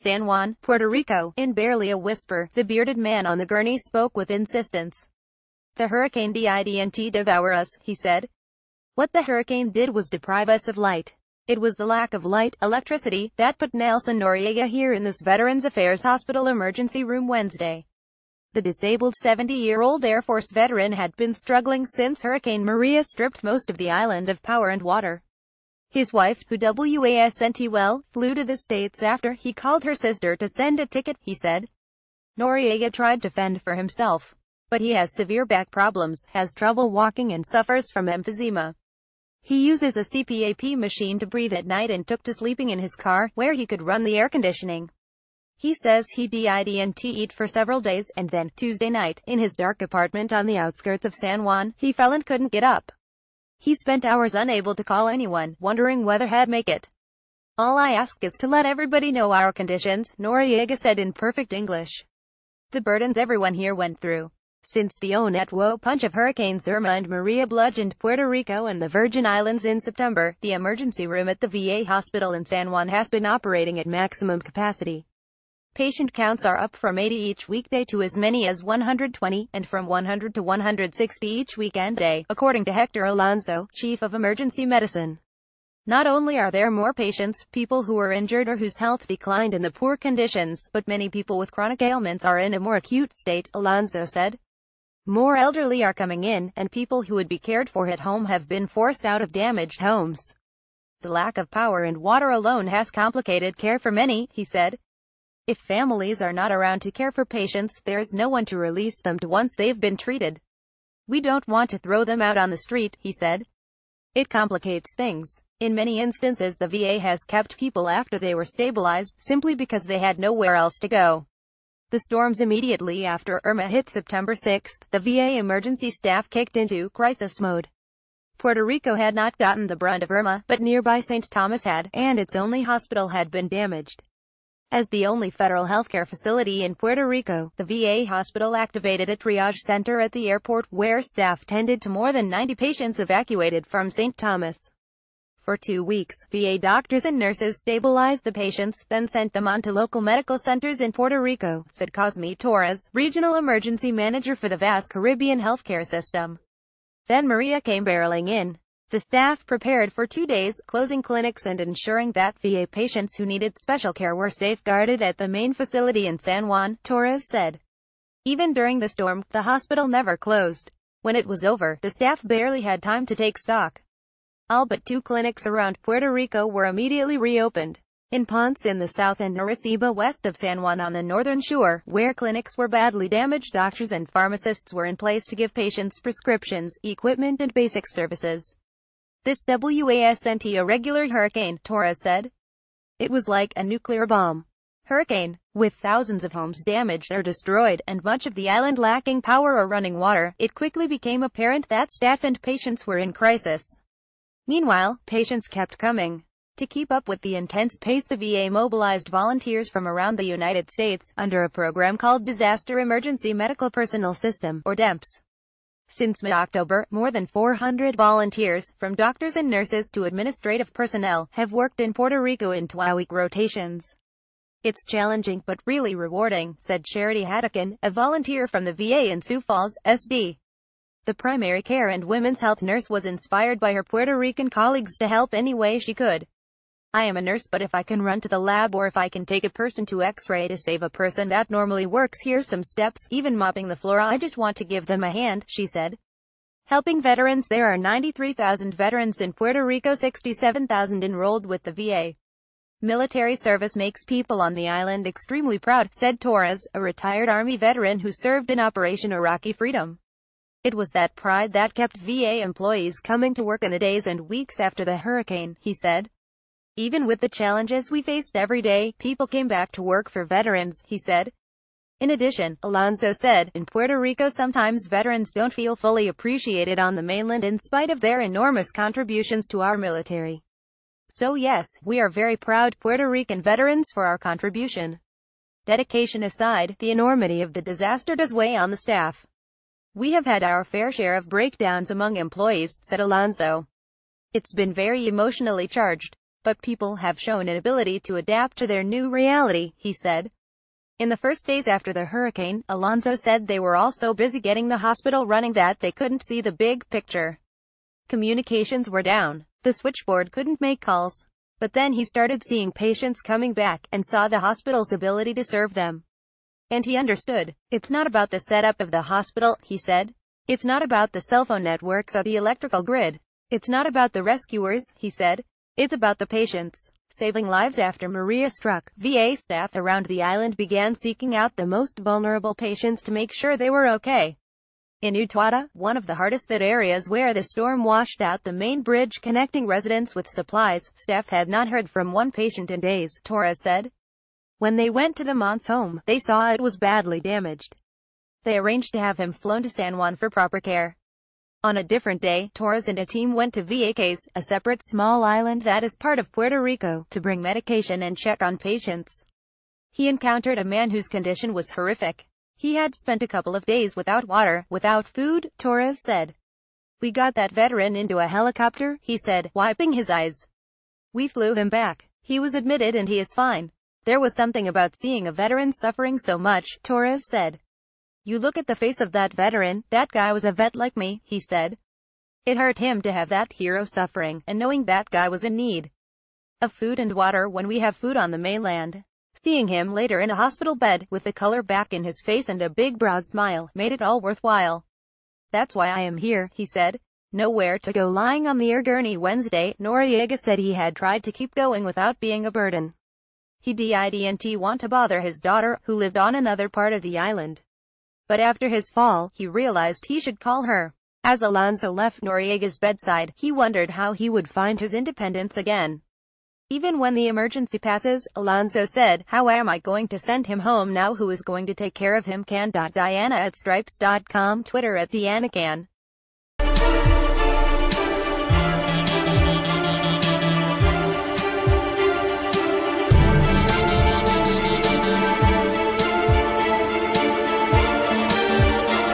San Juan, Puerto Rico. In barely a whisper, the bearded man on the gurney spoke with insistence. The hurricane didn't devour us, he said. What the hurricane did was deprive us of light. It was the lack of light, electricity, that put Nelson Noriega here in this Veterans Affairs Hospital emergency room Wednesday. The disabled 70-year-old Air Force veteran had been struggling since Hurricane Maria stripped most of the island of power and water. His wife, who wasn't well, flew to the States after he called her sister to send a ticket, he said. Noriega tried to fend for himself. But he has severe back problems, has trouble walking and suffers from emphysema. He uses a CPAP machine to breathe at night and took to sleeping in his car, where he could run the air conditioning. He says he didn't eat for several days, and then, Tuesday night, in his dark apartment on the outskirts of San Juan, he fell and couldn't get up. He spent hours unable to call anyone, wondering whether he'd make it. All I ask is to let everybody know our conditions, Noriega said in perfect English. The burdens everyone here went through. Since the Onetwo punch of Hurricanes Irma and Maria bludgeoned Puerto Rico and the Virgin Islands in September, the emergency room at the VA hospital in San Juan has been operating at maximum capacity. Patient counts are up from 80 each weekday to as many as 120, and from 100 to 160 each weekend day, according to Hector Alonso, chief of emergency medicine. Not only are there more patients, people who are injured or whose health declined in the poor conditions, but many people with chronic ailments are in a more acute state, Alonso said. More elderly are coming in, and people who would be cared for at home have been forced out of damaged homes. The lack of power and water alone has complicated care for many, he said. If families are not around to care for patients, there's no one to release them to once they've been treated. We don't want to throw them out on the street, he said. It complicates things. In many instances the VA has kept people after they were stabilized, simply because they had nowhere else to go. The storms immediately after Irma hit September 6, the VA emergency staff kicked into crisis mode. Puerto Rico had not gotten the brunt of Irma, but nearby St. Thomas had, and its only hospital had been damaged. As the only federal healthcare facility in Puerto Rico, the VA hospital activated a triage center at the airport, where staff tended to more than 90 patients evacuated from St. Thomas. For two weeks, VA doctors and nurses stabilized the patients, then sent them on to local medical centers in Puerto Rico, said Cosme Torres, regional emergency manager for the vast Caribbean healthcare system. Then Maria came barreling in. The staff prepared for two days, closing clinics and ensuring that VA patients who needed special care were safeguarded at the main facility in San Juan, Torres said. Even during the storm, the hospital never closed. When it was over, the staff barely had time to take stock. All but two clinics around Puerto Rico were immediately reopened. In Ponce in the south and Arecibo west of San Juan on the northern shore, where clinics were badly damaged doctors and pharmacists were in place to give patients prescriptions, equipment and basic services. This wasn't a regular hurricane, Torres said. It was like a nuclear bomb. Hurricane. With thousands of homes damaged or destroyed, and much of the island lacking power or running water, it quickly became apparent that staff and patients were in crisis. Meanwhile, patients kept coming. To keep up with the intense pace the VA mobilized volunteers from around the United States, under a program called Disaster Emergency Medical Personnel System, or DEMPS. Since mid-October, more than 400 volunteers, from doctors and nurses to administrative personnel, have worked in Puerto Rico in 12-week rotations. It's challenging but really rewarding, said Charity Haddocken, a volunteer from the VA in Sioux Falls, SD. The primary care and women's health nurse was inspired by her Puerto Rican colleagues to help any way she could. I am a nurse but if I can run to the lab or if I can take a person to x-ray to save a person that normally works here's some steps, even mopping the floor I just want to give them a hand, she said. Helping veterans There are 93,000 veterans in Puerto Rico 67,000 enrolled with the VA. Military service makes people on the island extremely proud, said Torres, a retired Army veteran who served in Operation Iraqi Freedom. It was that pride that kept VA employees coming to work in the days and weeks after the hurricane, he said. Even with the challenges we faced every day, people came back to work for veterans, he said. In addition, Alonso said, in Puerto Rico sometimes veterans don't feel fully appreciated on the mainland in spite of their enormous contributions to our military. So yes, we are very proud Puerto Rican veterans for our contribution. Dedication aside, the enormity of the disaster does weigh on the staff. We have had our fair share of breakdowns among employees, said Alonso. It's been very emotionally charged. But people have shown an ability to adapt to their new reality, he said. In the first days after the hurricane, Alonso said they were all so busy getting the hospital running that they couldn't see the big picture. Communications were down. The switchboard couldn't make calls. But then he started seeing patients coming back, and saw the hospital's ability to serve them. And he understood. It's not about the setup of the hospital, he said. It's not about the cell phone networks or the electrical grid. It's not about the rescuers, he said. It's about the patients. Saving lives after Maria struck, VA staff around the island began seeking out the most vulnerable patients to make sure they were okay. In Utuado, one of the hardest hit areas where the storm washed out the main bridge connecting residents with supplies, staff had not heard from one patient in days, Torres said. When they went to the Mont's home, they saw it was badly damaged. They arranged to have him flown to San Juan for proper care. On a different day, Torres and a team went to Vieques, a separate small island that is part of Puerto Rico, to bring medication and check on patients. He encountered a man whose condition was horrific. He had spent a couple of days without water, without food, Torres said. We got that veteran into a helicopter, he said, wiping his eyes. We flew him back. He was admitted and he is fine. There was something about seeing a veteran suffering so much, Torres said. You look at the face of that veteran, that guy was a vet like me, he said. It hurt him to have that hero suffering, and knowing that guy was in need of food and water when we have food on the mainland. Seeing him later in a hospital bed, with the color back in his face and a big broad smile, made it all worthwhile. That's why I am here, he said. Nowhere to go lying on the air gurney Wednesday, Noriega said he had tried to keep going without being a burden. He didn't want to bother his daughter, who lived on another part of the island. But after his fall, he realized he should call her. As Alonso left Noriega's bedside, he wondered how he would find his independence again. Even when the emergency passes, Alonso said, how am I going to send him home now who is going to take care of him Cahn. Dianna at stripes.com Twitter at Dianna Cahn.